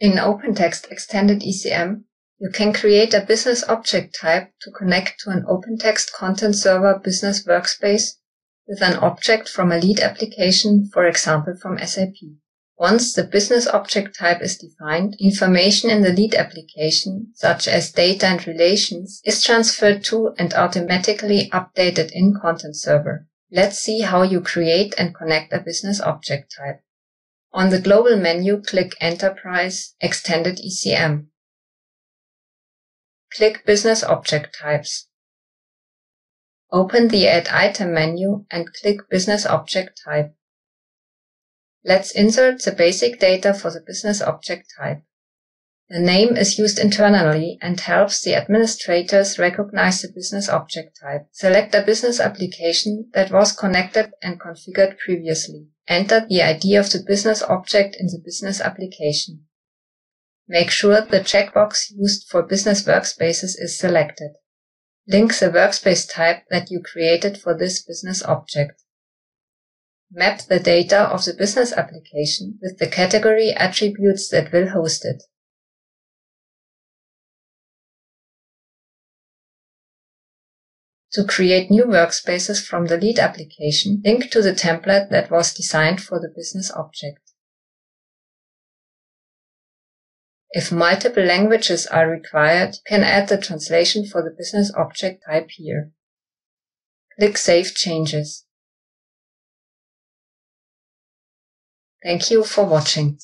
In OpenText Extended ECM, you can create a business object type to connect to an OpenText Content Server business workspace with an object from a lead application, for example from SAP. Once the business object type is defined, information in the lead application, such as data and relations, is transferred to and automatically updated in Content Server. Let's see how you create and connect a business object type. On the global menu, click Enterprise Extended ECM. Click Business Object Types. Open the Add Item menu and click Business Object Type. Let's insert the basic data for the business object type. The name is used internally and helps the administrators recognize the business object type. Select a business application that was connected and configured previously. Enter the ID of the business object in the business application. Make sure the checkbox used for business workspaces is selected. Link the workspace type that you created for this business object. Map the data of the business application with the category attributes that will host it. To create new workspaces from the lead application, link to the template that was designed for the business object. If multiple languages are required, you can add the translation for the business object type here. Click Save Changes. Thank you for watching.